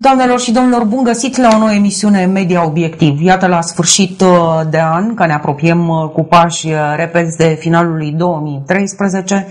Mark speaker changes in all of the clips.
Speaker 1: Doamnelor și domnilor, bun găsit la o nouă emisiune Media Obiectiv. Iată la sfârșit uh, de an, că ne apropiem uh, cu pași uh, repezi de finalul lui 2013,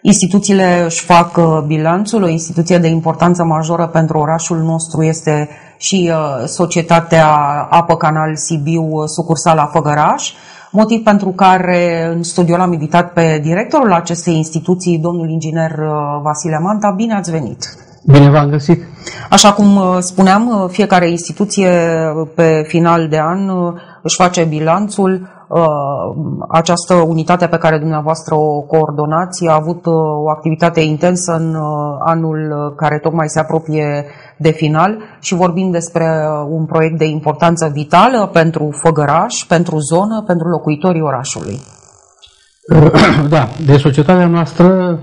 Speaker 1: instituțiile își fac bilanțul, o instituție de importanță majoră pentru orașul nostru este și Societatea Apă Canal Sibiu, sucursala Făgăraș, motiv pentru care în studio l-am invitat pe directorul acestei instituții, domnul inginer Vasile Manta. Bine ați venit!
Speaker 2: Bine v-am găsit!
Speaker 1: Așa cum uh, spuneam, uh, fiecare instituție uh, pe final de an își face bilanțul. Această unitate pe care dumneavoastră o coordonați a avut o activitate intensă în anul care tocmai se apropie de final și vorbim despre un proiect de importanță vitală pentru Făgăraș, pentru zonă, pentru locuitorii orașului.
Speaker 2: Da, de societatea noastră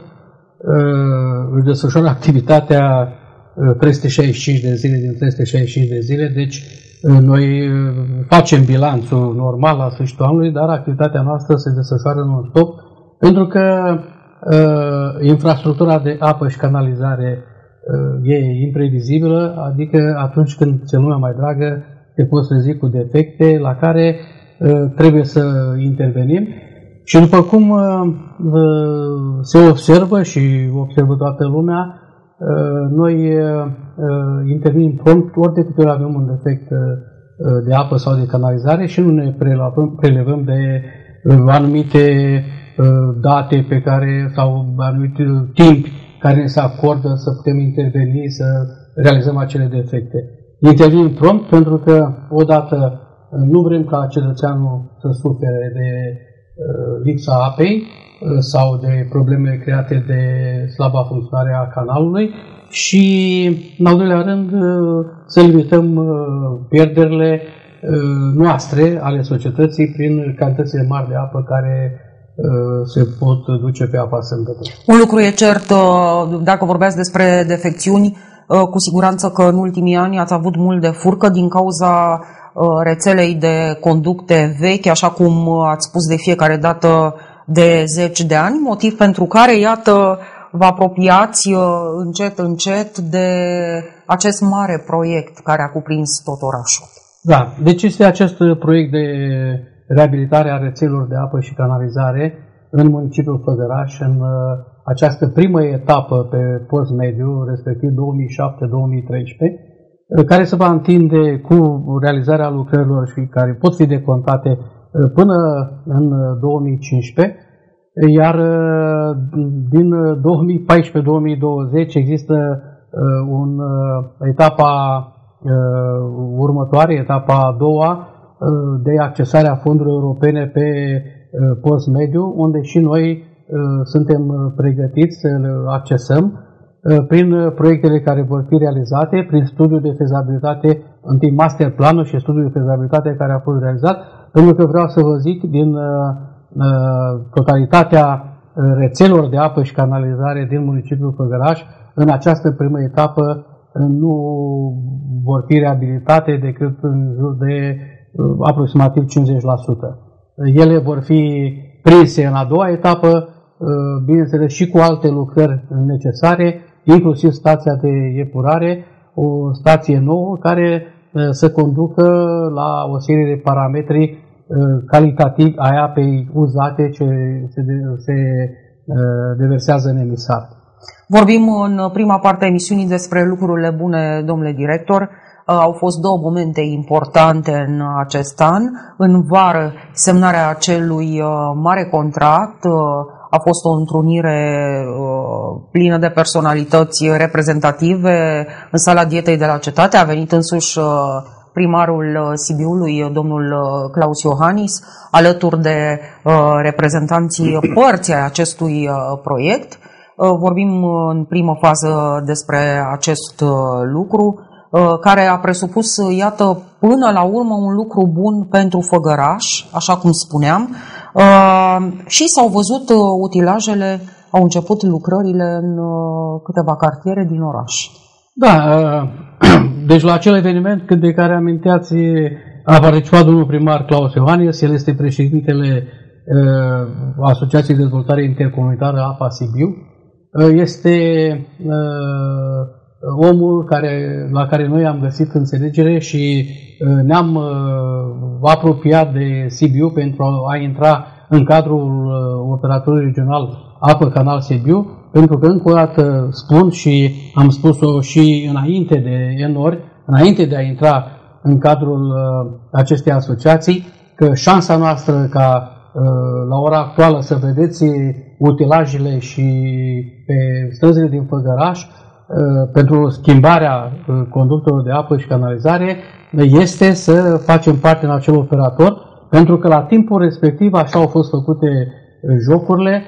Speaker 2: își desfășoară activitatea 365 de zile din 365 de zile, deci noi facem bilanțul normal la sfârșitul anului, dar activitatea noastră se desfășoară non-stop, pentru că uh, infrastructura de apă și canalizare uh, e imprevizibilă, adică atunci când ți lumea mai dragă, te poți trezi cu defecte la care uh, trebuie să intervenim. Și după cum uh, se observă și observă toată lumea, uh, noi uh, intervenim prompt ori de câte ori avem un defect de apă sau de canalizare și nu ne prelevăm, prelevăm de anumite date pe care sau anumite timp care ne se acordă să putem interveni, să realizăm acele defecte. Intervenim prompt pentru că odată nu vrem ca cetățeanul să sufere de Uh, lipsa apei uh, sau de problemele create de slaba funcționare a canalului și, în al doilea rând, uh, să limităm pierderile noastre ale societății prin cantitățile mari de apă care se pot duce pe apa sâmbătă.
Speaker 1: Un lucru e cert, dacă vorbeați despre defecțiuni, cu siguranță că în ultimii ani ați avut mult de furcă din cauza Uh, rețelei de conducte vechi, așa cum ați spus de fiecare dată de zeci de ani, motiv pentru care, iată, vă apropiați uh, încet, încet de acest mare proiect care a cuprins tot orașul.
Speaker 2: Da, deci este acest proiect de reabilitare a rețelor de apă și canalizare în municipiul Făgăraș, în uh, această primă etapă pe post mediu, respectiv 2007-2013, care se va întinde cu realizarea lucrărilor și care pot fi decontate uh, până în 2015, iar uh, din 2014-2020 există uh, un etapa următoare, etapa a doua, de accesare a fondurilor europene pe post mediu, unde și noi suntem pregătiți să le accesăm. Uh, prin uh, proiectele care vor fi realizate, prin studiul de fezabilitate, întâi master planul și studiul de fezabilitate care a fost realizat, pentru că vreau să vă zic, din uh, totalitatea rețelor de apă și canalizare din municipiul Făgăraș, în această primă etapă nu vor fi reabilitate decât în jur de aproximativ 50%. Ele vor fi prinse în a doua etapă, bineînțeles și cu alte lucrări necesare, inclusiv stația de epurare, o stație nouă care uh, să conducă la o serie de parametri uh, calitativ a apei uzate ce se, se uh, deversează în emisar.
Speaker 1: Vorbim în prima parte a emisiunii despre lucrurile bune, domnule director. Au fost două momente importante în acest an. În vară, semnarea acelui mare contract a fost o întrunire uh, plină de personalități reprezentative în sala dietei de la cetate. A venit însuși uh, primarul uh, Sibiului, domnul Claus Iohannis, alături de reprezentanții părții acestui proiect. Vorbim în primă fază despre acest lucru, care a presupus, iată, până la urmă un lucru bun pentru Făgăraș, așa cum spuneam, Uh, și s-au văzut uh, utilajele, au început lucrările în uh, câteva cartiere din oraș.
Speaker 2: Da, deci la acel eveniment de care aminteați a participat domnul primar Claus Iohannis, el este președintele Asociației de Dezvoltare Intercomunitară APA Sibiu, este omul care, la care noi am găsit înțelegere și ne-am apropiat de Sibiu pentru a intra în cadrul operatorului regional Apă Canal Sibiu, pentru că încă o dată spun și am spus-o și înainte de enori, înainte de a intra în cadrul acestei asociații, că șansa noastră ca la ora actuală să vedeți utilajele și pe străzile din Făgăraș pentru schimbarea conductorilor de apă și canalizare este să facem parte în acel operator, pentru că la timpul respectiv așa au fost făcute jocurile,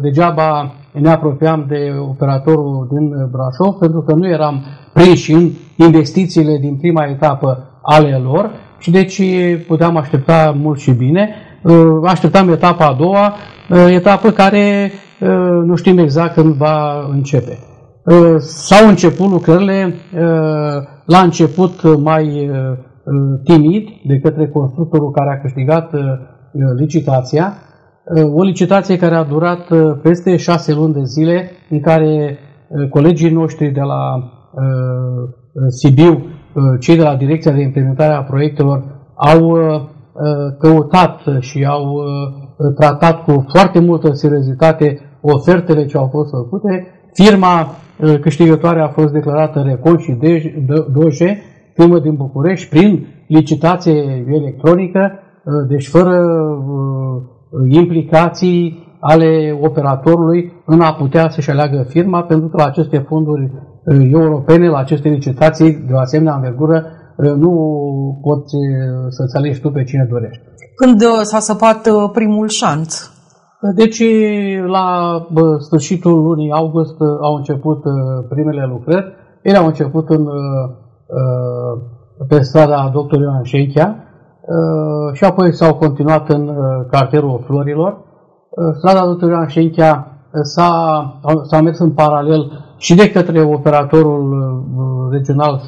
Speaker 2: degeaba ne apropiam de operatorul din Brașov, pentru că nu eram prinși în investițiile din prima etapă ale lor și deci puteam aștepta mult și bine. Uh, așteptam etapa a doua, uh, etapă care uh, nu știm exact când va începe. S-au început lucrările la început mai timid de către constructorul care a câștigat licitația, o licitație care a durat peste șase luni de zile, în care colegii noștri de la Sibiu, cei de la Direcția de Implementare a Proiectelor, au Uh, căutat și au uh, tratat cu foarte multă seriozitate ofertele ce au fost făcute. Firma uh, câștigătoare a fost declarată Recon și Doge, firmă din București, prin licitație electronică, deci fără implicații ale operatorului în a putea să-și aleagă firma, pentru că la aceste fonduri europene, la aceste licitații de o asemenea învergură, nu poți să-ți alegi tu pe cine dorești.
Speaker 1: Când uh, s-a săpat uh, primul șanț?
Speaker 2: Deci, la sfârșitul lunii august uh, au început primele lucrări. Ele au început în, pe strada doctorului Ioan Șenchea și apoi s-au continuat în cartierul Florilor. Strada doctorului Ioan Șenchea s-a, s-a mers în paralel și de către operatorul regional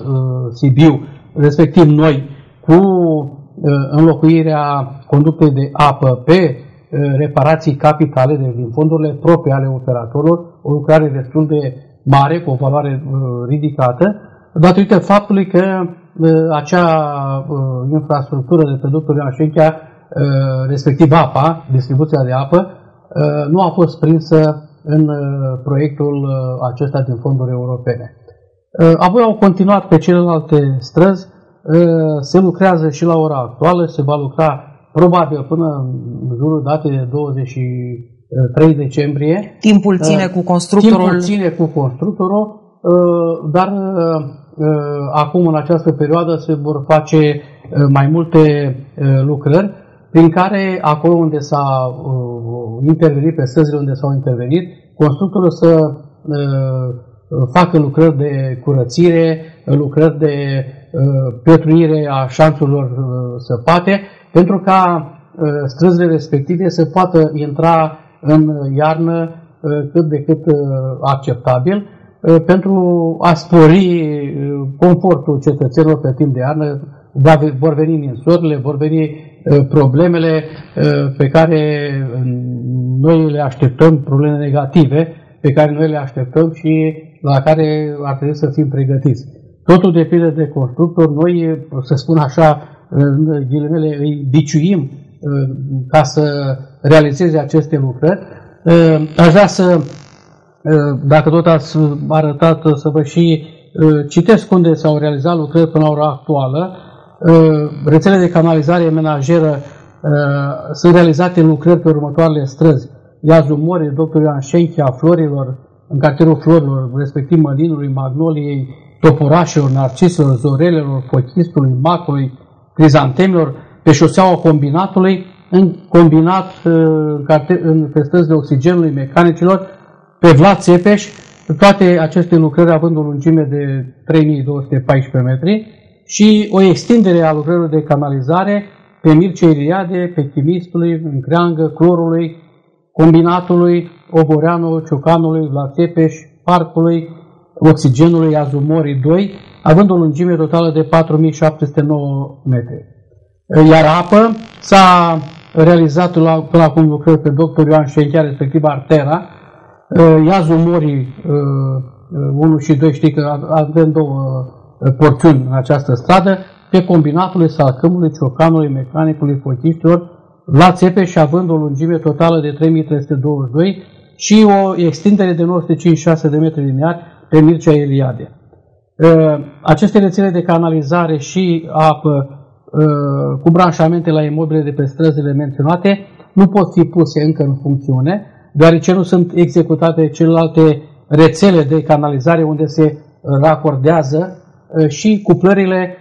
Speaker 2: Sibiu respectiv noi, cu uh, înlocuirea conductei de apă pe uh, reparații capitale, deci din fondurile proprii ale operatorilor, o lucrare destul de mare, cu o valoare uh, ridicată, datorită faptului că acea infrastructură de producție Iașenchea, respectiv apa, distribuția de apă, nu a fost prinsă în proiectul acesta din fonduri europene. Uh, apoi au continuat pe celelalte străzi, uh, se lucrează și la ora actuală, se va lucra probabil până în jurul datei de 23 decembrie.
Speaker 1: Timpul ține uh, cu constructorul?
Speaker 2: Timpul ține cu constructorul, dar acum în această perioadă se vor face mai multe lucrări prin care acolo unde s-a intervenit, pe străzile unde s-au intervenit, constructorul să facă lucrări de curățire, lucrări de uh, petruire a șanțurilor uh, săpate, pentru ca uh, străzile respective să poată intra în iarnă cât de cât acceptabil, pentru a spori confortul cetățenilor pe timp de iarnă, vor veni ninsorile, vor veni problemele pe care noi le așteptăm, probleme negative, pe care noi le așteptăm și la care ar trebui să fim pregătiți. Totul depinde de constructor. Noi, să spun așa, în ghilimele, îi biciuim ca să realizeze aceste lucrări. Aș vrea să, dacă tot ați arătat, să vă și citesc unde s-au realizat lucrări până la ora actuală. Rețele de canalizare menajeră sunt realizate lucrări pe următoarele străzi. Iazul Mori, Dr. Ioan Șenchia, Florilor, în cartierul florilor, respectiv mălinului, magnoliei, toporașelor, narciselor, zorelelor, fochistului, macului, crizantemilor, pe șoseaua combinatului, în combinat uh, în, carte, în pe de oxigenului mecanicilor, pe Vlad Țepeș, toate aceste lucrări având o lungime de 3214 metri și o extindere a lucrărilor de canalizare pe Mircea Iliade, pe Chimistului, în Creangă, Clorului, combinatului Oboreanu, Ciucanului, la Țepeș, Parcului, Oxigenului Azumorii 2, având o lungime totală de 4709 metri. Iar apă s-a realizat la, până acum lucrări pe doctor Ioan Șenchea, respectiv Artera, Iazul Morii 1 și 2 știi că avem două porțiuni în această stradă, pe combinatului salcâmului, ciocanului, mecanicului, fotiștilor, la țepe și având o lungime totală de 3322 și o extindere de 956 de metri lineari pe Mircea Eliade. Aceste rețele de canalizare și apă cu branșamente la imobile de pe străzile menționate nu pot fi puse încă în funcțiune, deoarece nu sunt executate celelalte rețele de canalizare unde se racordează și cuplările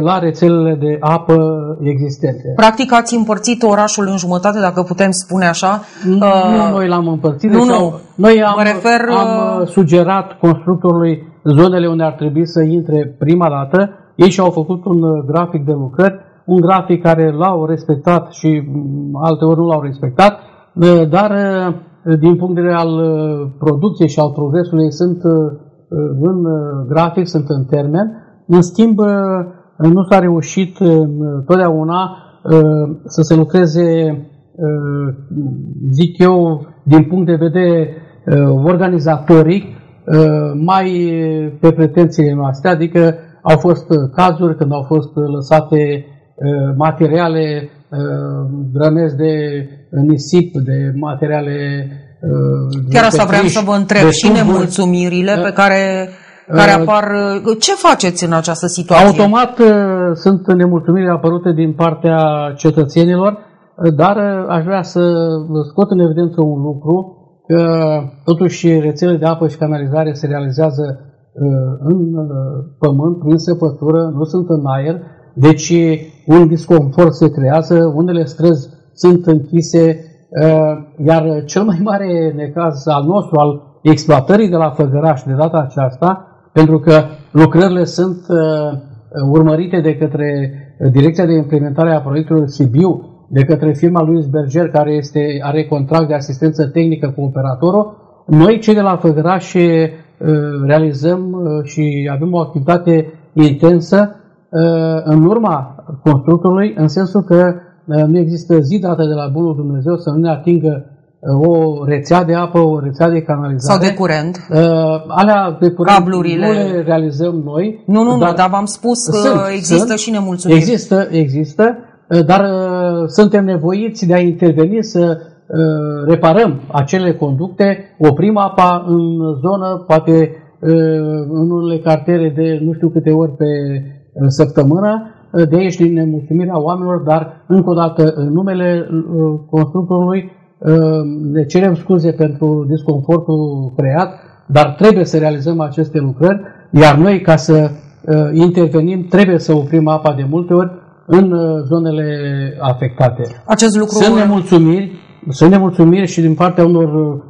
Speaker 2: la rețelele de apă existente.
Speaker 1: Practic ați împărțit orașul în jumătate, dacă putem spune așa.
Speaker 2: Nu, uh, noi l-am împărțit. Nu, deci nu. Noi am, refer, am sugerat constructorului zonele unde ar trebui să intre prima dată. Ei și-au făcut un grafic de lucrări, un grafic care l-au respectat și alte ori nu l-au respectat, dar din punct de vedere al producției și al progresului sunt în grafic, sunt în termen. În schimb, nu s-a reușit totdeauna să se lucreze, zic eu, din punct de vedere organizatoric, mai pe pretențiile noastre, adică au fost cazuri când au fost lăsate materiale grămezi de nisip, de materiale
Speaker 1: Chiar asta vreau să vă întreb. și nemulțumirile pe care care uh, apar. Uh, ce faceți în această situație?
Speaker 2: Automat uh, sunt nemulțumiri apărute din partea cetățenilor, dar aș vrea să scot în evidență un lucru, că totuși rețelele de apă și canalizare se realizează în pământ, prin săpătură, nu sunt în aer, deci un disconfort se creează, unele străzi sunt închise, iar cel mai mare necaz al nostru, al exploatării de la Făgăraș de data aceasta, pentru că lucrările sunt uh, urmărite de către Direcția de Implementare a Proiectului Sibiu, de către firma lui Berger, care este, are contract de asistență tehnică cu operatorul. Noi, cei de la Făgăraș, uh, realizăm uh, și avem o activitate intensă uh, în urma constructorului, în sensul că nu există zi dată de la Bunul Dumnezeu să nu ne atingă o rețea de apă, o rețea de canalizare.
Speaker 1: Sau de curent.
Speaker 2: Uh, alea de curent Cablurile. nu le realizăm noi.
Speaker 1: Nu, nu, dar, nu, dar v-am spus că sunt, există sunt, și nemulțumiri.
Speaker 2: Există, există, uh, dar uh, suntem nevoiți de a interveni să uh, reparăm acele conducte, oprim apa în zonă, poate uh, în unele cartiere de nu știu câte ori pe uh, săptămână, de aici din nemulțumirea oamenilor, dar încă o dată în numele constructorului ne cerem scuze pentru disconfortul creat, dar trebuie să realizăm aceste lucrări, iar noi, ca să uh, intervenim, trebuie să oprim apa de multe ori în uh, zonele afectate.
Speaker 1: Acest lucru...
Speaker 2: Sunt nemulțumiri, sunt nemulțumiri și din partea unor uh,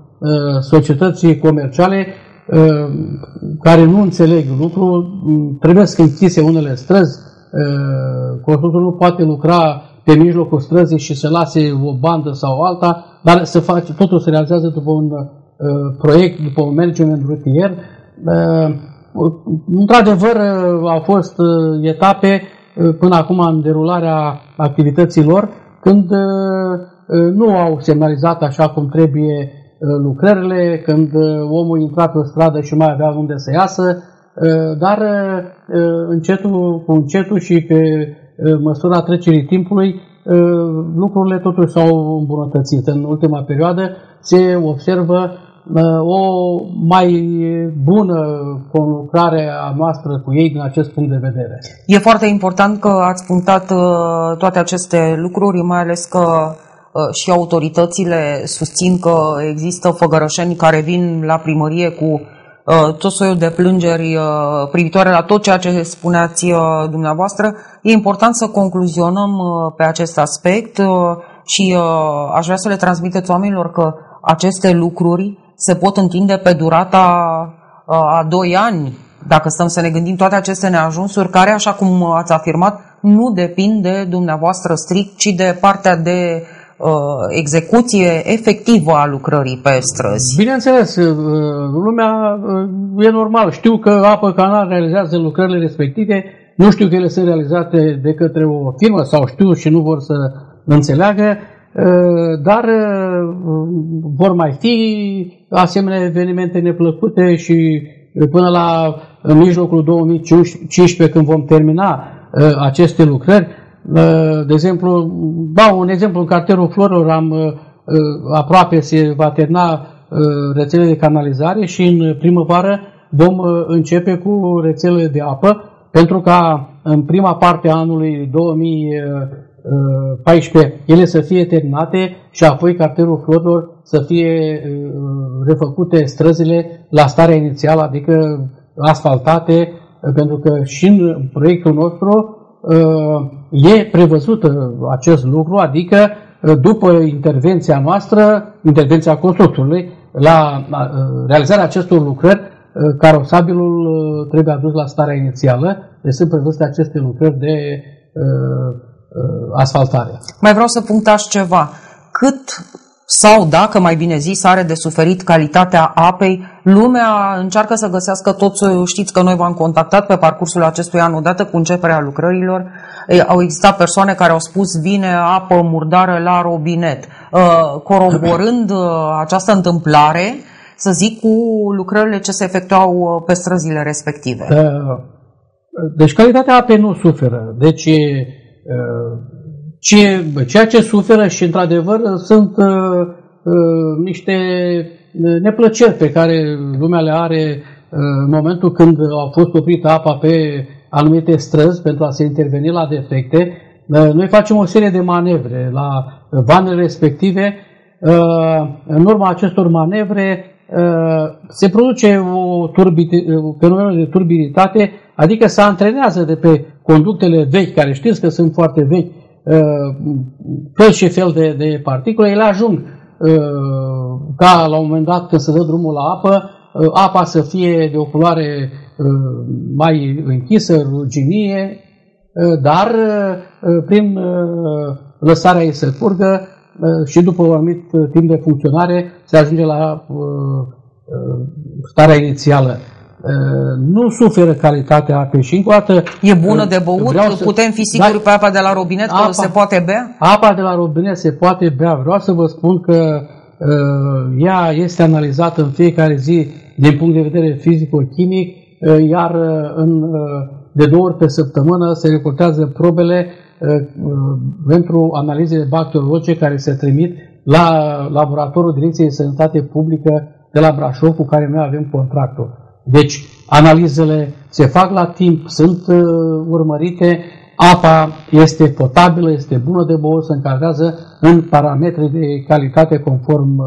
Speaker 2: societăți comerciale care nu înțeleg lucru, trebuie să închise unele străzi, constructorul nu poate lucra pe mijlocul străzii și să lase o bandă sau alta, dar să face, totul se realizează după un uh, proiect, după un management rutier. Uh, într-adevăr, uh, au fost uh, etape uh, până acum în derularea activităților când uh, uh, nu au semnalizat așa cum trebuie uh, lucrările, când uh, omul intra pe o stradă și mai avea unde să iasă, uh, dar uh, încetul cu încetul și pe măsura trecerii timpului, lucrurile totuși s-au îmbunătățit. În ultima perioadă se observă o mai bună conlucrare a noastră cu ei din acest punct de vedere.
Speaker 1: E foarte important că ați punctat toate aceste lucruri, mai ales că și autoritățile susțin că există făgărășeni care vin la primărie cu Uh, tot soiul de plângeri uh, privitoare la tot ceea ce spuneați uh, dumneavoastră. E important să concluzionăm pe acest aspect și aș vrea să le transmiteți oamenilor că aceste lucruri se pot întinde pe durata a doi ani, dacă stăm să ne gândim toate aceste neajunsuri, care, așa cum ați afirmat, nu depind de dumneavoastră strict, ci de partea de Uh, execuție efectivă a lucrării pe străzi.
Speaker 2: Bineînțeles, uh, lumea uh, e normal. Știu că Apă Canal realizează lucrările respective, nu știu că ele sunt realizate de către o firmă sau știu și nu vor să înțeleagă, dar vor mai fi asemenea evenimente neplăcute și până la mijlocul 2015, când vom termina aceste lucrări, de exemplu, dau un exemplu, în cartierul Florilor am aproape se va termina rețele de canalizare și în primăvară vom începe cu rețele de apă, pentru ca în prima parte a anului 2014 ele să fie terminate și apoi cartierul florilor să fie refăcute străzile la starea inițială, adică asfaltate, pentru că și în proiectul nostru e prevăzut acest lucru, adică după intervenția noastră, intervenția constructorului, la realizarea acestor lucrări, carosabilul trebuie adus la starea inițială, deci sunt prevăzute aceste lucrări de asfaltare.
Speaker 1: Mai vreau să punctați ceva. Cât sau dacă, mai bine zis, are de suferit calitatea apei. Lumea încearcă să găsească tot Știți că noi v-am contactat pe parcursul acestui an, odată cu începerea lucrărilor. Au existat persoane care au spus vine apă murdară la robinet. Coroborând această întâmplare, să zic, cu lucrările ce se efectuau pe străzile respective.
Speaker 2: Deci calitatea apei nu suferă. Deci ce, ceea ce suferă și, într-adevăr, sunt uh, uh, niște neplăceri pe care lumea le are uh, în momentul când a fost oprită apa pe anumite străzi pentru a se interveni la defecte. Uh, noi facem o serie de manevre la vanele respective. Uh, în urma acestor manevre uh, se produce o fenomen de turbiditate, adică se antrenează de pe conductele vechi, care știți că sunt foarte vechi, fel și fel de, de particule, ele ajung ca la un moment dat când se dă drumul la apă, apa să fie de o culoare mai închisă, ruginie, dar prin lăsarea ei să curgă și după un anumit timp de funcționare se ajunge la starea inițială. Uh, nu suferă calitatea apei și încă o dată...
Speaker 1: E bună de băut? Să, Putem fi siguri da, pe apa de la robinet apa, că se poate bea?
Speaker 2: Apa de la robinet se poate bea. Vreau să vă spun că uh, ea este analizată în fiecare zi din punct de vedere fizico-chimic, uh, iar uh, în, uh, de două ori pe săptămână se reportează probele uh, uh, pentru analizele bacteriologice care se trimit la laboratorul Direcției de Sănătate Publică de la Brașov, cu care noi avem contractul. Deci, analizele se fac la timp, sunt uh, urmărite, apa este potabilă, este bună de băut, se încadrează în parametri de calitate conform uh,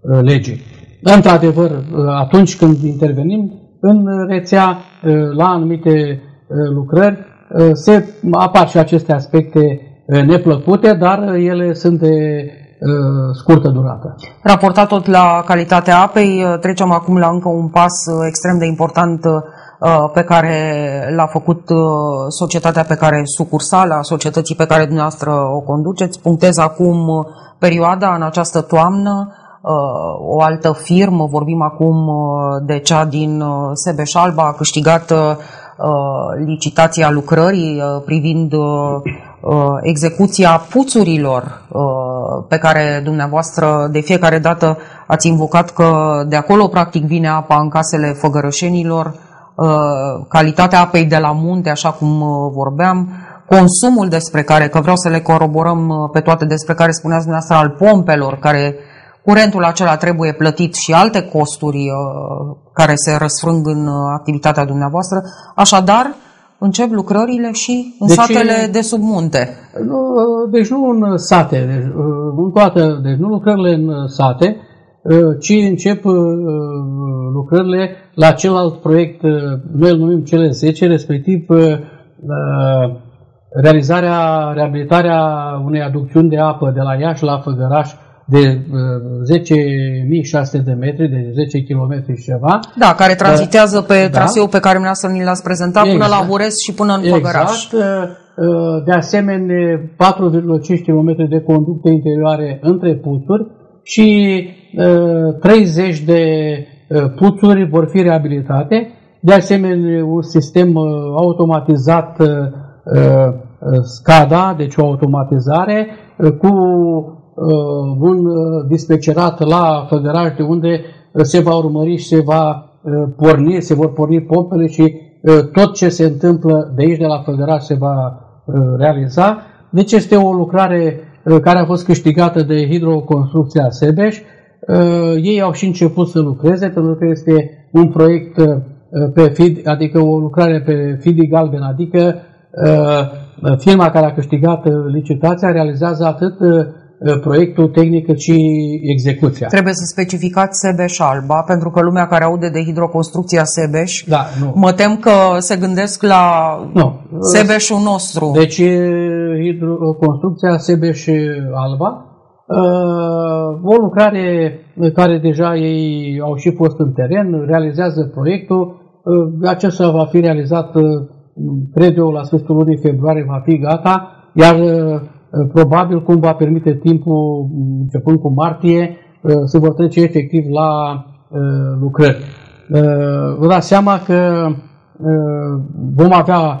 Speaker 2: uh legii. Într-adevăr, uh, atunci când intervenim în rețea uh, la anumite uh, lucrări, se apar și aceste aspecte neplăcute, dar ele sunt de Uh, scurtă durată.
Speaker 1: Raportat tot la calitatea apei, uh, trecem acum la încă un pas uh, extrem de important pe care l-a făcut societatea pe care sucursala societății pe care dumneavoastră o conduceți. Punctez acum perioada în această toamnă, o altă firmă, vorbim acum de cea din Sebeșalba, a câștigat licitația lucrării privind Uh, execuția puțurilor uh, pe care dumneavoastră de fiecare dată ați invocat că de acolo practic vine apa în casele făgărășenilor, uh, calitatea apei de la munte, așa cum vorbeam, consumul despre care, că vreau să le coroborăm pe toate despre care spuneați dumneavoastră al pompelor, care curentul acela trebuie plătit și alte costuri care se răsfrâng în activitatea dumneavoastră. Așadar, încep lucrările și în deci, satele de sub munte.
Speaker 2: Nu, deci nu în sate, deci, în toată, deci nu lucrările în sate, ci încep lucrările la celălalt proiect, noi îl numim cele 10, respectiv realizarea, reabilitarea unei aducțiuni de apă de la Iași la Făgăraș, de 10.600 uh, de metri, de 10 km și ceva.
Speaker 1: Da, care tranzitează pe da. traseul pe care să ni l-ați prezentat exact. până la Bures și până în Făgăraș.
Speaker 2: Exact. Uh, uh, de asemenea, 4,5 km de conducte interioare între puțuri și 30 de puțuri vor fi reabilitate. De asemenea, un sistem automatizat SCADA, deci o automatizare, cu Uh, un uh, dispecerat la Făgăraș de unde se va urmări și se va porni, se vor porni pompele și tot ce se întâmplă de aici, de la Făgăraș, se va realiza. Deci este o lucrare care a fost câștigată de Hidroconstrucția Sebeș. Ei au și început să lucreze, pentru că este un proiect pe feed, adică o lucrare pe feed galben, adică firma care a câștigat licitația realizează atât Uh, proiectul tehnic cât și execuția.
Speaker 1: Trebuie să specificați Sebeș Alba, pentru că lumea care aude de hidroconstrucția Sebeș,
Speaker 2: da, nu.
Speaker 1: mă tem că se gândesc la nu. Sebeșul nostru.
Speaker 2: Deci hidroconstrucția Sebeș Alba, uh, o lucrare care deja ei au și fost în teren, realizează proiectul, uh, acesta va fi realizat, cred eu, la sfârșitul lunii februarie va fi gata, iar Eh, probabil cum va permite timpul, începând cu martie, eh, se vor trece efectiv la eh, lucrări. Vă dați seama că vom avea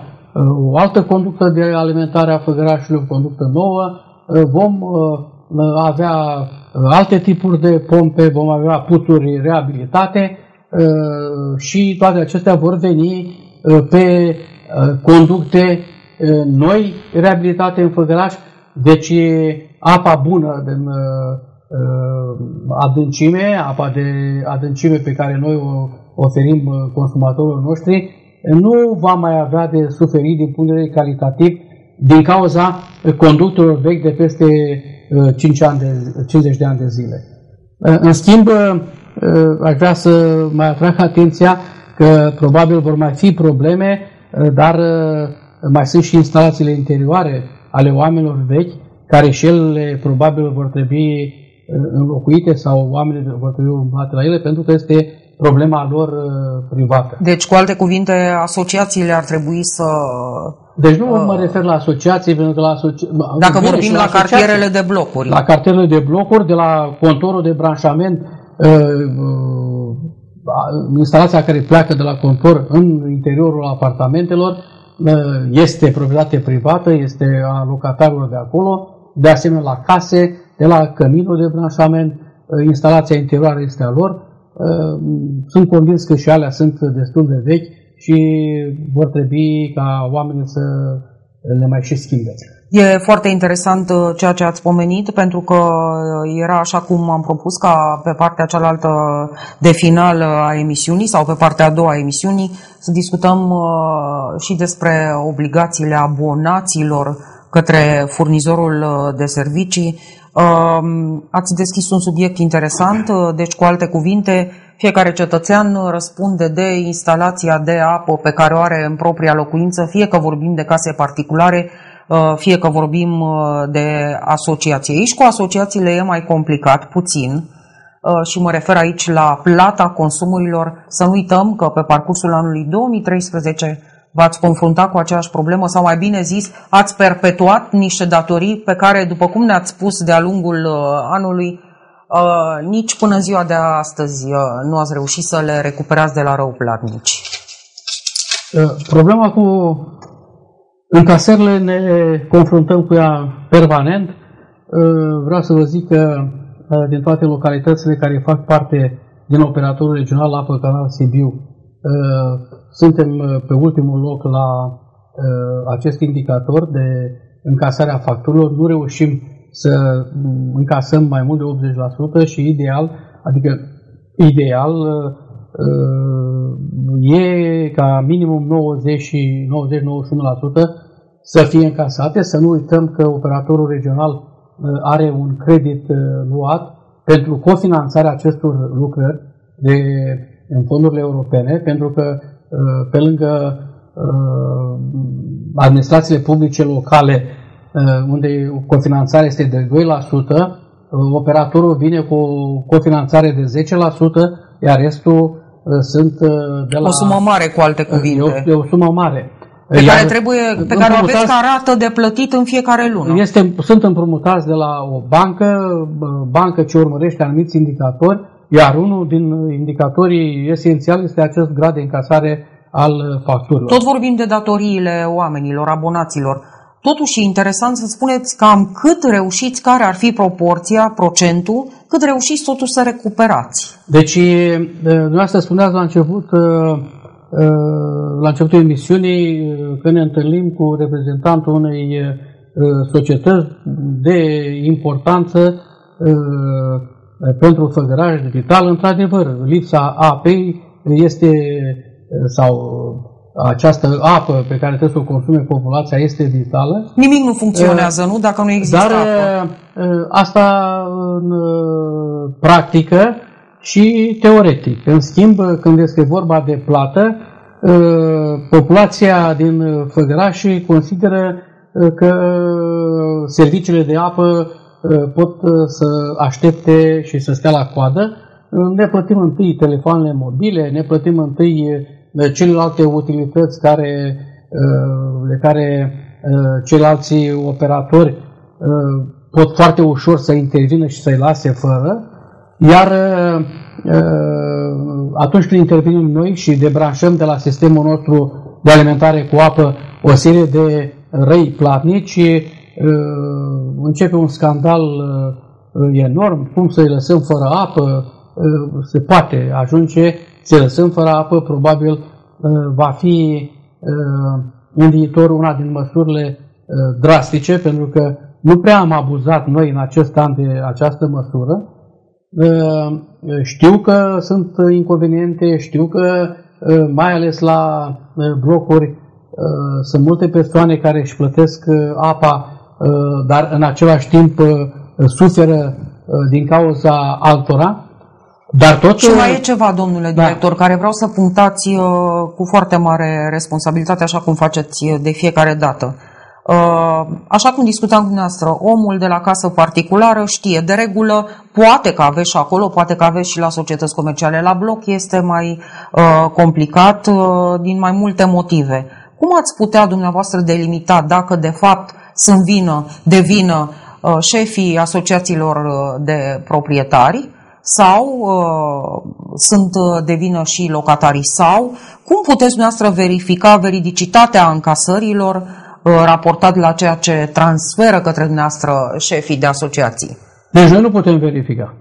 Speaker 2: o altă conductă de alimentare a făgărașului, o conductă nouă, vom avea alte tipuri de pompe, vom avea puturi reabilitate și toate acestea vor veni pe conducte noi reabilitate în făgăraș deci apa bună din uh, uh, adâncime, apa de adâncime pe care noi o oferim uh, consumatorilor noștri, nu va mai avea de suferit din punct de vedere calitativ din cauza conductorilor vechi de peste 5 ani de, 50 de ani de zile. În schimb, aș vrea să mai atrag atenția că probabil vor mai fi probleme, dar mai sunt și instalațiile interioare ale oamenilor vechi, care și ele probabil vor trebui uh, înlocuite sau oamenii vor trebui umblate la ele, pentru că este problema lor uh, privată.
Speaker 1: Deci, cu alte cuvinte, asociațiile ar trebui să...
Speaker 2: Deci nu uh, mă refer la asociații, pentru că la asociații...
Speaker 1: Dacă vorbim la, la cartierele de blocuri.
Speaker 2: La cartierele de blocuri, de la contorul de branșament, uh, uh, instalația care pleacă de la contor în interiorul apartamentelor, este proprietate privată, este a locatarilor de acolo, de asemenea la case, de la căminul de branșament, instalația interioară este a lor. Sunt convins că și alea sunt destul de vechi și vor trebui ca oamenii să le mai și schimbe.
Speaker 1: E foarte interesant uh, ceea ce ați pomenit, pentru că uh, era așa cum am propus ca pe partea cealaltă de final a emisiunii sau pe partea a doua a emisiunii să discutăm uh, și despre obligațiile abonaților către furnizorul de servicii. Um, ați deschis un subiect interesant, deci cu alte cuvinte, fiecare cetățean răspunde de instalația de apă pe care o are în propria locuință, fie că vorbim de case particulare, Uh, fie că vorbim uh, de asociații. Aici cu asociațiile e mai complicat, puțin, uh, și mă refer aici la plata consumurilor. Să nu uităm că pe parcursul anului 2013 v-ați confruntat cu aceeași problemă sau mai bine zis, ați perpetuat niște datorii pe care, după cum ne-ați spus de-a lungul anului, nici până în ziua de astăzi nu ați reușit să le recuperați de la rău platnici.
Speaker 2: Problema cu în casările ne confruntăm cu ea permanent. Uh, vreau să vă zic că uh, din toate localitățile care fac parte din operatorul regional Apă Canal Sibiu, uh, suntem pe ultimul loc la acest indicator de încasarea facturilor. Nu reușim să mm, încasăm mai mult de 80% și ideal, adică ideal e ca minimum 90 90-91% să fie încasate. Să nu uităm că operatorul regional uh, are un credit uh, luat pentru cofinanțarea acestor lucrări de, în fondurile europene, pentru că uh, pe lângă administrațiile publice locale, unde cofinanțarea este de 2%, operatorul vine cu o cofinanțare de 10%, iar restul sunt de la...
Speaker 1: O sumă mare, cu alte cuvinte.
Speaker 2: E o, e o sumă mare.
Speaker 1: Pe care, trebuie, pe care o aveți ca rată de plătit în fiecare lună.
Speaker 2: Este, sunt împrumutați de la o bancă, bancă ce urmărește anumiți indicatori, iar unul din indicatorii esențiali este acest grad de încasare al facturilor.
Speaker 1: Tot vorbim de datoriile oamenilor, abonaților. Totuși e interesant să spuneți cam cât reușiți, care ar fi proporția, procentul, cât reușiți totuși să recuperați.
Speaker 2: Deci, dumneavoastră spuneați la început, la începutul emisiunii, că ne întâlnim cu reprezentantul unei societăți de importanță pentru făgăraj digital, într-adevăr, lipsa apei este, sau această apă pe care trebuie să o consume populația este vitală.
Speaker 1: Nimic nu funcționează, uh, nu? Dacă nu există
Speaker 2: Dar
Speaker 1: apă.
Speaker 2: Uh, asta în uh, practică și teoretic. În schimb, când este vorba de plată, populația din Făgăraș consideră că serviciile de apă pot să aștepte și să stea la coadă. Ne plătim întâi telefoanele mobile, ne plătim întâi celelalte utilități care, de care ceilalți operatori pot foarte ușor să intervină și să-i lase fără, iar atunci când intervenim noi și debranșăm de la sistemul nostru de alimentare cu apă o serie de răi platnici, începe un scandal enorm, cum să-i lăsăm fără apă, se poate ajunge să lăsăm fără apă, probabil va fi în viitor una din măsurile drastice, pentru că nu prea am abuzat noi în acest an de această măsură. Știu că sunt inconveniente, știu că mai ales la blocuri sunt multe persoane care își plătesc apa, dar în același timp suferă din cauza altora. Dar tot...
Speaker 1: Și mai e ceva, domnule da. director, care vreau să punctați uh, cu foarte mare responsabilitate, așa cum faceți uh, de fiecare dată. Uh, așa cum discutam cu dumneavoastră, omul de la casă particulară știe de regulă, poate că aveți și acolo, poate că aveți și la societăți comerciale. La bloc este mai complicat din mai multe motive. Cum ați putea dumneavoastră delimita dacă de fapt sunt vină, de vină șefii asociațiilor de proprietari, sau uh, sunt uh, de vină și locatarii sau cum puteți dumneavoastră verifica veridicitatea încasărilor uh, raportat la ceea ce transferă către dumneavoastră șefii de asociații?
Speaker 2: Deci noi nu putem verifica.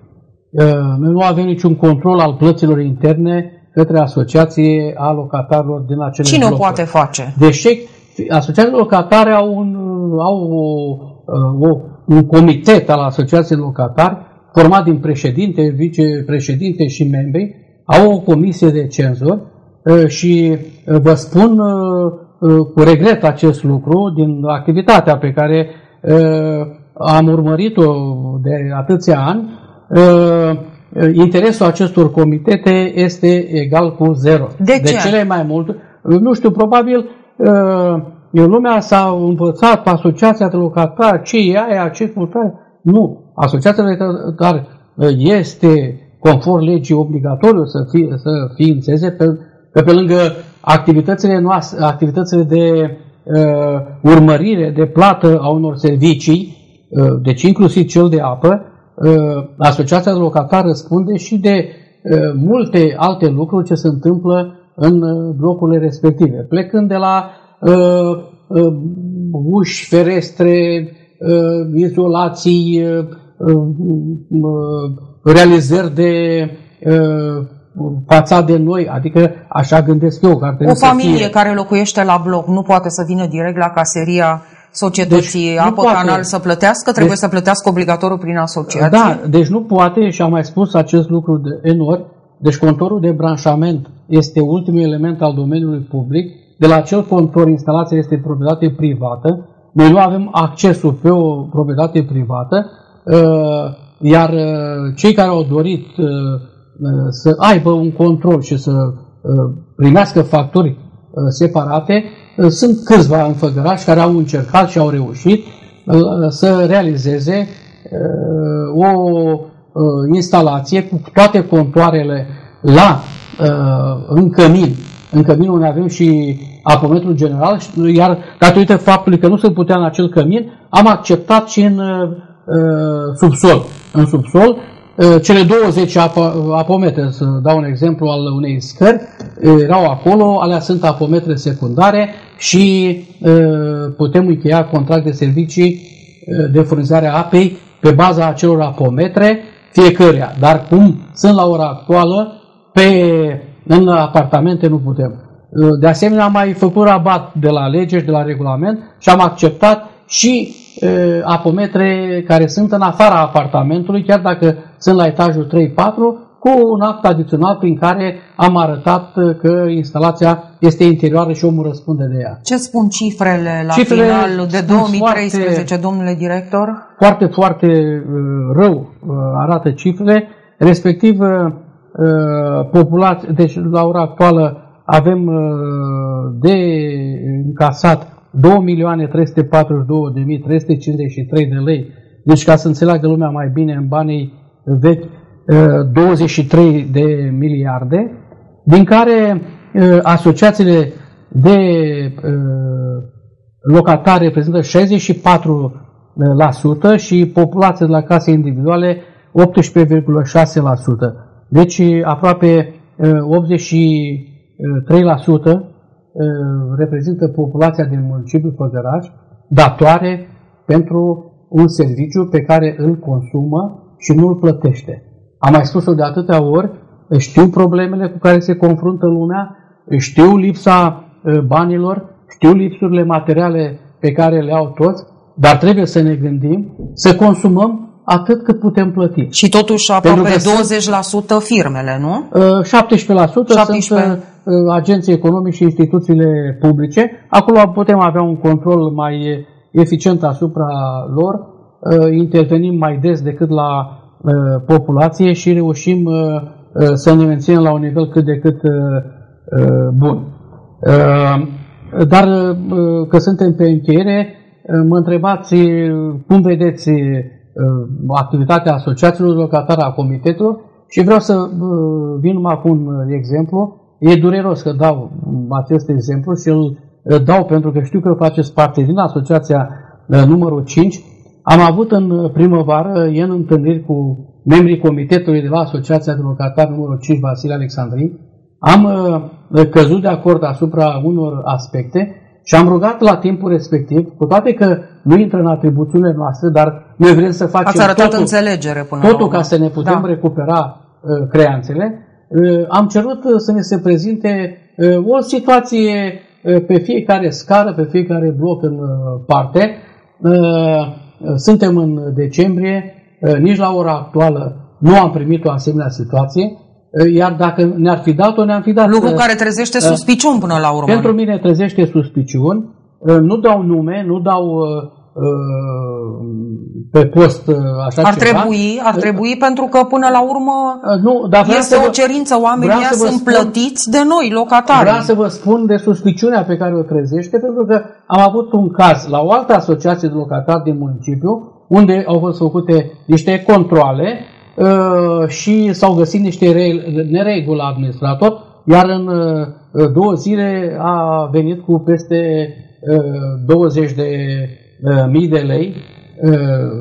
Speaker 2: Uh, noi nu avem niciun control al plăților interne către asociație a locatarilor din acele
Speaker 1: Cine blocuri. o poate face?
Speaker 2: Deci asociațiile locatare au un, au o, uh, o, un comitet al asociației locatari format din președinte, vicepreședinte și membri, au o comisie de cenzori ă, și ă, vă spun ă, cu regret acest lucru din activitatea pe care am urmărit-o de atâția ani, interesul acestor comitete este egal cu zero.
Speaker 1: De ce?
Speaker 2: De cele mai multe, nu știu, probabil lumea s-a învățat pe asociația de locatari, ce e aia, ce cultare. Nu. Asociația care este, conform legii, obligatoriu să, fie, să ființeze pe, pe, pe lângă activitățile noastre, activitățile de uh, urmărire, de plată a unor servicii, uh, deci inclusiv cel de apă, uh, Asociația de locatar răspunde și de uh, multe alte lucruri ce se întâmplă în uh, blocurile respective, plecând de la uh, uh, uși, ferestre, uh, izolații, uh, realizări de de noi, adică așa gândesc eu. Că
Speaker 1: o familie fie. care locuiește la bloc nu poate să vină direct la caseria societății deci, apă canal să plătească, trebuie deci, să plătească obligatoriu prin asociație?
Speaker 2: Da, deci nu poate și am mai spus acest lucru de enori, deci contorul de branșament este ultimul element al domeniului public, de la acel contor instalația este proprietate privată, noi nu avem accesul pe o proprietate privată, Uh, iar uh, cei care au dorit uh, să aibă un control și să primească facturi separate, sunt câțiva înfăgărași care au încercat și au reușit să realizeze o instalație cu toate contoarele la în cămin. În cămin unde avem și apometrul general, iar datorită faptului că nu se putea în acel cămin, am acceptat și în Uh, subsol. În subsol, uh, cele 20 ap- apometre, să dau un exemplu al unei scări, erau acolo, alea sunt apometre secundare, și putem încheia contract de servicii de furnizare a apei pe baza acelor apometre fiecăruia. Dar cum sunt la ora actuală, pe, în apartamente nu putem. De asemenea, am mai făcut rabat de la lege și de la regulament și am acceptat și e, apometre care sunt în afara apartamentului, chiar dacă sunt la etajul 3-4, cu un act adițional prin care am arătat că instalația este interioară și omul răspunde de ea.
Speaker 1: Ce spun cifrele la cifrele final de 2013, foarte, domnule director?
Speaker 2: Foarte, foarte rău arată cifrele, respectiv populație, deci la ora actuală avem de încasat 2.342.353 de lei. Deci ca să înțeleagă lumea mai bine în banii vechi, 23 de miliarde, din care asociațiile de locatari reprezintă 64% și populația de la case individuale 18,6%. Deci aproape 83% reprezintă populația din municipiul Făgăraș datoare pentru un serviciu pe care îl consumă și nu îl plătește. Am mai spus-o de atâtea ori, știu problemele cu care se confruntă lumea, știu lipsa banilor, știu lipsurile materiale pe care le au toți, dar trebuie să ne gândim să consumăm atât cât putem plăti.
Speaker 1: Și totuși aproape 20% firmele, nu?
Speaker 2: 17%, 17 sunt agenții economici și instituțiile publice. Acolo putem avea un control mai eficient asupra lor, intervenim mai des decât la populație și reușim să ne menținem la un nivel cât de cât bun. Dar că suntem pe încheiere, mă întrebați cum vedeți activitatea asociațiilor locatare a comitetelor și vreau să vin numai cu un exemplu. E dureros că dau acest exemplu și îl dau pentru că știu că faceți parte din asociația numărul 5. Am avut în primăvară, în întâlniri cu membrii comitetului de la Asociația de Locatari numărul 5 Vasile Alexandrii. Am căzut de acord asupra unor aspecte și am rugat la timpul respectiv, cu toate că nu intră în atribuțiunile noastre, dar noi vrem să facem
Speaker 1: Ați totul, înțelegere până
Speaker 2: totul ca să ne putem da. recupera uh, creanțele, uh, am cerut uh, să ne se prezinte uh, o situație uh, pe fiecare scară, pe fiecare bloc în uh, parte. Uh, suntem în decembrie, uh, nici la ora actuală nu am primit o asemenea situație. Iar dacă ne-ar fi dat-o, ne-am fi dat...
Speaker 1: Lucru care trezește suspiciuni până la urmă.
Speaker 2: Pentru mine trezește suspiciuni. Nu dau nume, nu dau pe post așa
Speaker 1: ar
Speaker 2: ceva.
Speaker 1: Trebui, ar trebui pentru că până la urmă
Speaker 2: nu, dar
Speaker 1: este o cerință, oamenii sunt spun, plătiți de noi, locatari.
Speaker 2: Vreau să vă spun de suspiciunea pe care o trezește, pentru că am avut un caz la o altă asociație de locatari din municipiu, unde au fost făcute niște controle Uh, și s-au găsit niște nereguli la administrator, iar în uh, două zile a venit cu peste 20 uh, de mii de lei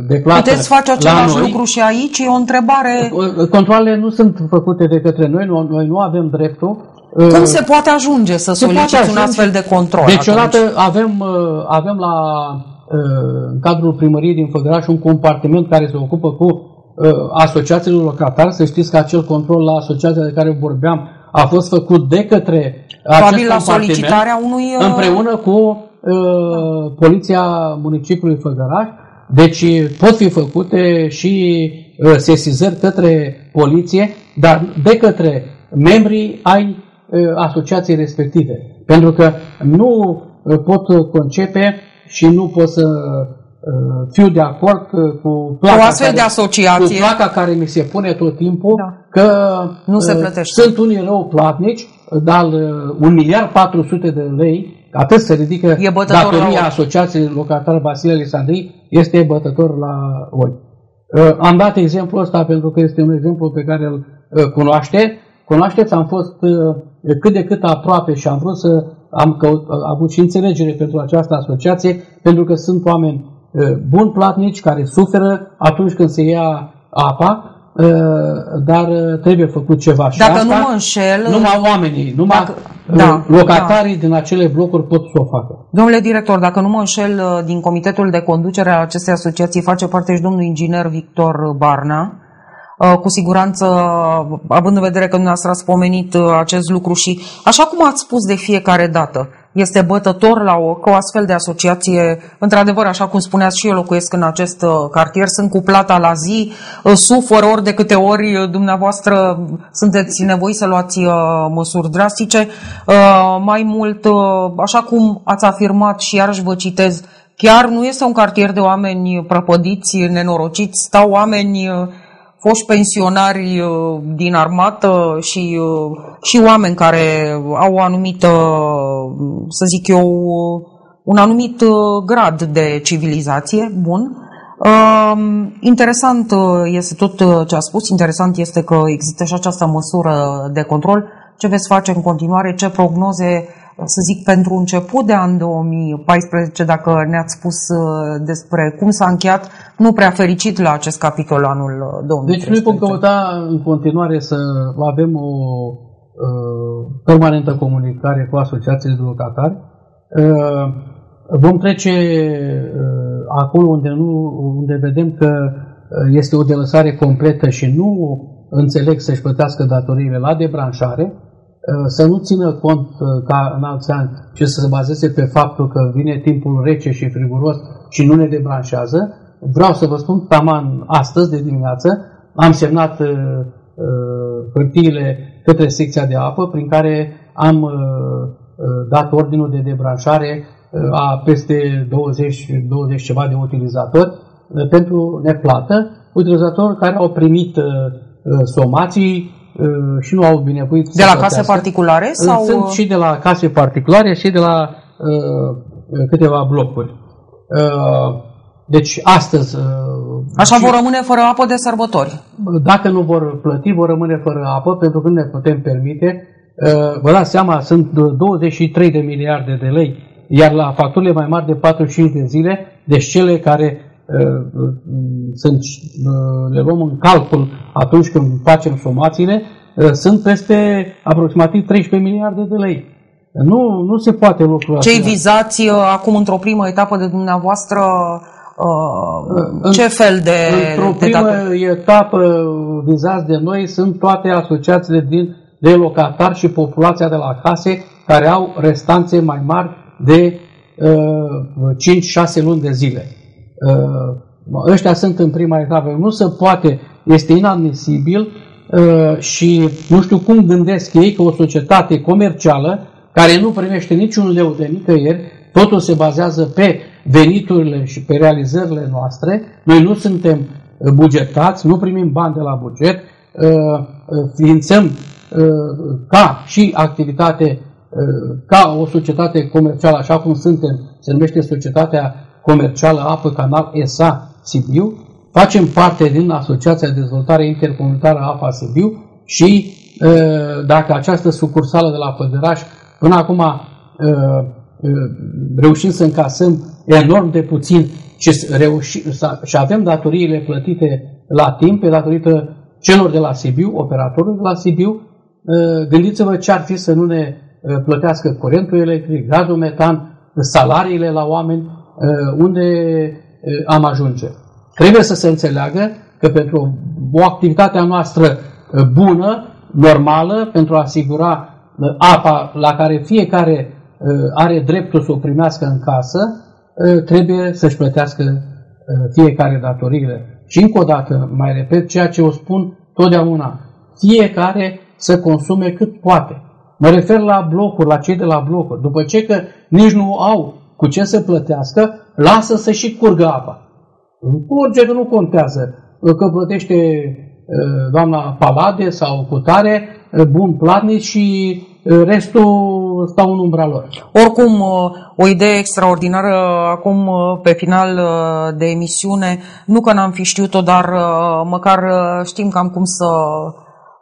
Speaker 2: de plată
Speaker 1: Puteți face același lucru și aici? E o întrebare...
Speaker 2: Controlele nu sunt făcute de către noi, noi nu avem dreptul.
Speaker 1: Cum se poate ajunge să soliciti un astfel de control?
Speaker 2: Deci odată avem, avem la, în cadrul primăriei din Făgăraș un compartiment care se ocupă cu Uh, asociațiilor locatari, să știți că acel control la asociația de care vorbeam a fost făcut de către
Speaker 1: Probabil la solicitarea unui... Uh,
Speaker 2: împreună cu uh, Poliția Municipiului Făgăraș, deci pot fi făcute și uh, sesizări către poliție, dar de către membrii ai uh, asociației respective. Pentru că nu uh, pot concepe și nu pot să Uh, fiu de acord uh, cu
Speaker 1: placa, o astfel care, de asociație.
Speaker 2: cu placa care mi se pune tot timpul da. că
Speaker 1: nu se uh, plătește.
Speaker 2: sunt unii rău platnici, dar un miliard 400 de lei, atât se ridică e datoria asociației locatare Vasile Alexandrii, este bătător la oi. Am dat exemplul ăsta pentru că este un exemplu pe care îl cunoaște. Cunoașteți, am fost cât de cât aproape și am vrut să am, căut, am avut și înțelegere pentru această asociație, pentru că sunt oameni buni platnici care suferă atunci când se ia apa, dar trebuie făcut ceva.
Speaker 1: Și Dacă asta, nu mă înșel...
Speaker 2: Numai oamenii, numai, dacă...
Speaker 1: Da,
Speaker 2: locatarii din acele blocuri pot să o facă.
Speaker 1: Domnule director, dacă nu mă înșel, uh, din comitetul de conducere a acestei asociații face parte și domnul inginer Victor Barna. Uh, Cu siguranță, având în vedere că dumneavoastră ați pomenit uh, acest lucru și, așa cum ați spus de fiecare dată, este bătător la ochi că o astfel de asociație, într-adevăr, așa cum spuneați și eu locuiesc în acest uh, cartier, sunt cu plata la zi, uh, sufăr ori de câte ori uh, dumneavoastră sunteți nevoiți să luați uh, măsuri drastice. Uh, Mai mult, uh, așa cum ați afirmat și iarăși vă citez, chiar nu este un cartier de oameni prăpădiți, nenorociți, stau oameni uh, foști pensionari uh, din armată și, uh, și oameni care au o anumită, să zic eu, un anumit uh, grad de civilizație, bun. Um, Interesant este tot ce a spus, interesant este că există și această măsură de control. Ce veți face în continuare, ce prognoze să zic, pentru început de an 2014, dacă ne-ați spus uh, despre cum s-a încheiat, nu prea fericit la acest capitol anul 2013.
Speaker 2: Deci noi vom căuta în continuare să avem o uh, permanentă comunicare cu asociațiile de locatari. Uh, vom trece uh, acolo unde, nu, unde vedem că uh, este o delăsare completă și nu înțeleg să-și plătească datoriile la debranșare, Uh, să nu țină cont uh, ca în alți ani, ci să se bazeze pe faptul că vine timpul rece și friguros și nu ne debranșează. Vreau să vă spun, taman astăzi de dimineață, am semnat uh, hârtiile către secția de apă, prin care am dat ordinul de debranșare a peste 20, 20 ceva de utilizatori pentru neplată, utilizatori care au primit somații Uh, și nu au binevoit
Speaker 1: De la case particulare? Sau...
Speaker 2: Sunt și de la case particulare și de la uh, câteva blocuri. Uh, deci astăzi... Uh,
Speaker 1: Așa vor rămâne fără apă de sărbători.
Speaker 2: Dacă nu vor plăti, vor rămâne fără apă, pentru că nu ne putem permite. Uh, vă dați seama, sunt 23 de miliarde de lei, iar la facturile mai mari de 45 de zile, deci cele care Uh, sunt, uh, le luăm în calcul atunci când facem somațiile, uh, sunt peste aproximativ 13 miliarde de lei. Nu, nu se poate lucrul
Speaker 1: Cei vizați acum într-o primă etapă de dumneavoastră, uh, ce fel de
Speaker 2: Într-o de primă etapă? etapă vizați de noi sunt toate asociațiile din, de locatari și populația de la case care au restanțe mai mari de uh, 5-6 luni de zile. Uh, ăștia sunt în prima etapă. Nu se poate, este inadmisibil uh, și nu știu cum gândesc ei că o societate comercială care nu primește niciun leu de nicăieri, totul se bazează pe veniturile și pe realizările noastre. Noi nu suntem bugetați, nu primim bani de la buget, uh, ființăm ca și activitate, ca o societate comercială, așa cum suntem, se numește societatea comercială Apă Canal ESA Sibiu, facem parte din Asociația de Dezvoltare Intercomunitară APA Sibiu și dacă această sucursală de la Fădăraș până acum reușim să încasăm enorm de puțin și, reuși, și avem datoriile plătite la timp pe datorită celor de la Sibiu, operatorul de la Sibiu, gândiți-vă ce ar fi să nu ne plătească curentul electric, gazul metan, salariile la oameni, Uh, unde uh, am ajunge. Trebuie să se înțeleagă că pentru o activitate a noastră uh, bună, normală, pentru a asigura apa la care fiecare are dreptul să o primească în casă, trebuie să-și plătească fiecare datoriile. Și încă o dată, mai repet, ceea ce o spun totdeauna, fiecare să consume cât poate. Mă refer la blocuri, la cei de la blocuri. După ce că nici nu au cu ce să plătească, lasă să și curgă apa. Curge că nu contează că plătește doamna Palade sau Cutare, bun platnic și restul stau în umbra lor.
Speaker 1: Oricum, o idee extraordinară acum pe final de emisiune, nu că n-am fi știut-o, dar măcar știm cam cum să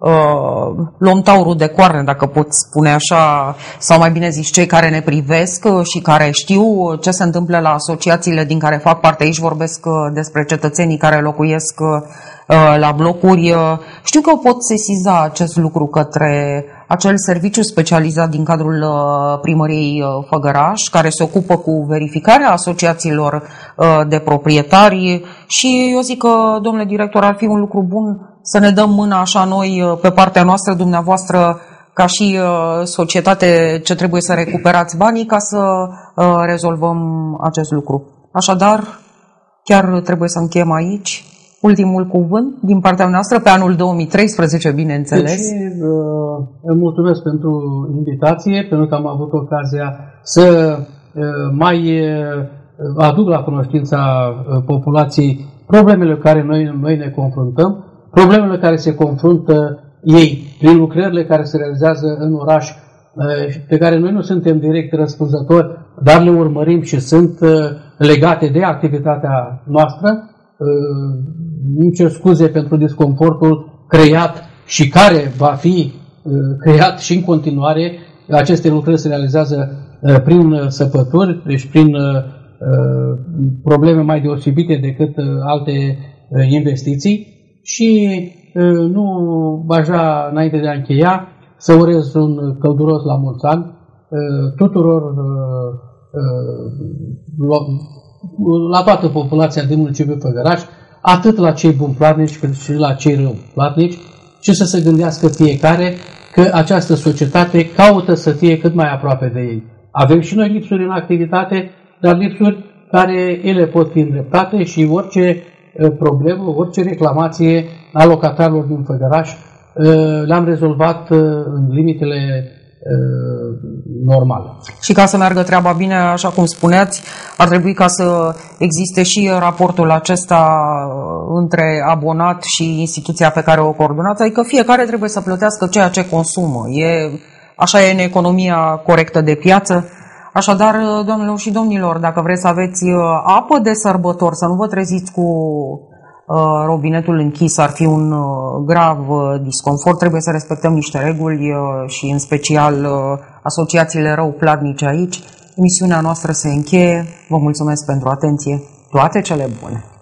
Speaker 1: uh, luăm taurul de coarne, dacă pot spune așa, sau mai bine zis, cei care ne privesc uh, și care știu ce se întâmplă la asociațiile din care fac parte. Aici vorbesc uh, despre cetățenii care locuiesc uh, uh, la blocuri. Uh, știu că pot sesiza acest lucru către acel serviciu specializat din cadrul primăriei Făgăraș, care se ocupă cu verificarea asociațiilor de proprietari și eu zic că, domnule director, ar fi un lucru bun să ne dăm mâna așa noi pe partea noastră, dumneavoastră, ca și societate ce trebuie să recuperați banii ca să rezolvăm acest lucru. Așadar, chiar trebuie să încheiem aici ultimul cuvânt din partea noastră pe anul 2013, bineînțeles.
Speaker 2: Deci, uh, mulțumesc pentru invitație, pentru că am avut ocazia să uh, mai uh, aduc la cunoștința uh, populației problemele cu care noi, noi ne confruntăm, problemele care se confruntă ei prin lucrările care se realizează în oraș, uh, pe care noi nu suntem direct răspunzători, dar le urmărim și sunt uh, legate de activitatea noastră îmi cer scuze pentru disconfortul creat și care va fi uh, creat și în continuare. Aceste lucrări se realizează uh, prin uh, săpături, deci prin probleme mai deosebite decât alte investiții și nu aș vrea, înainte de a încheia, să urez un călduros la mulți ani tuturor la toată populația din municipiul Făgăraș, atât la cei buni platnici cât și la cei rău platnici, și să se gândească fiecare că această societate caută să fie cât mai aproape de ei. Avem și noi lipsuri în activitate, dar lipsuri care ele pot fi îndreptate și orice uh, problemă, orice reclamație a locatarilor din Făgăraș uh, le-am rezolvat uh, în limitele normală.
Speaker 1: Și ca să meargă treaba bine, așa cum spuneați, ar trebui ca să existe și raportul acesta între abonat și instituția pe care o coordonați, adică fiecare trebuie să plătească ceea ce consumă. E, așa e în economia corectă de piață. Așadar, doamnelor și domnilor, dacă vreți să aveți apă de sărbător, să nu vă treziți cu Uh, robinetul închis ar fi un uh, grav uh, disconfort, trebuie să respectăm niște reguli și în special asociațiile rău platnice aici. Misiunea noastră se încheie. Vă mulțumesc pentru atenție. Toate cele bune!